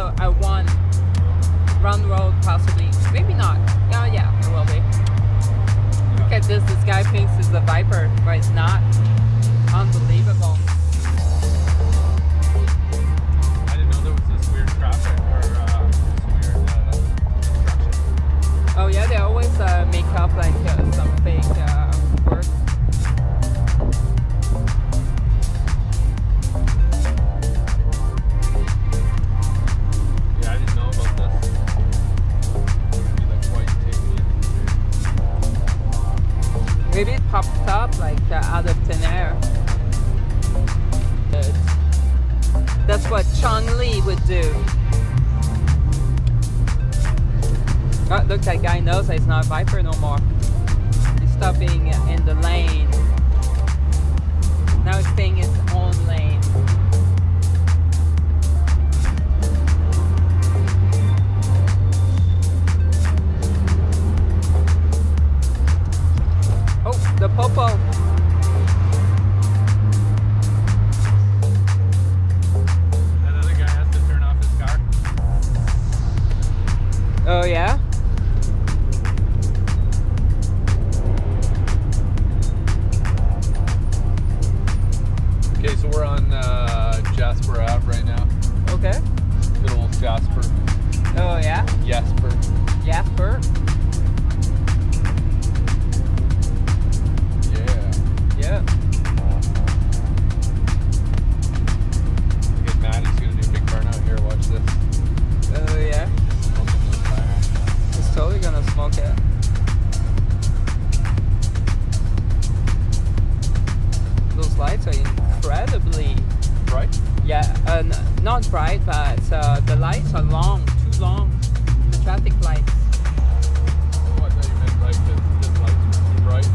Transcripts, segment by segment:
a, a one run road possibly. Maybe not. Oh yeah, it will be. Look at this. This guy thinks it's a Viper, but it's not. Unbelievable. Do. Oh, look, that guy knows that it's not a Viper no more. He's stopping in the lane. Now he's staying in his own lane. Oh, the popo. Jasper. Yeah. Yeah. Look at Maddie's gonna do a big burnout here. Watch this. Oh yeah. He's totally gonna smoke it. Those lights are incredibly Right? yeah, uh, not bright, but uh, the lights are long, too long. The traffic lights.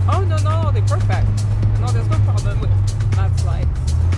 Oh no no, they're perfect. No, there's no problem with lights.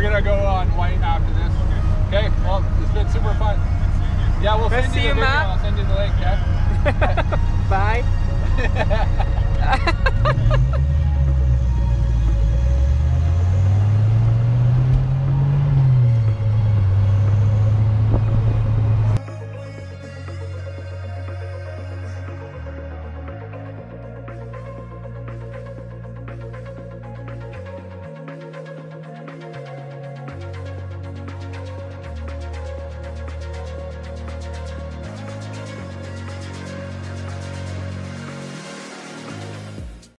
we're gonna go on white after this. Okay. okay. Well, it's been super fun. Yeah, we'll send you, you the video. I'll send you the link. Yeah. Bye.